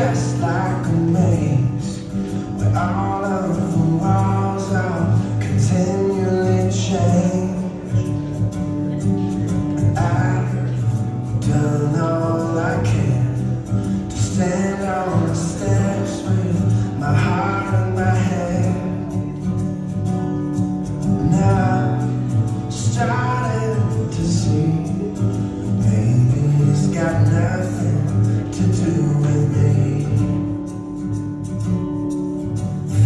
just like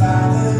Father.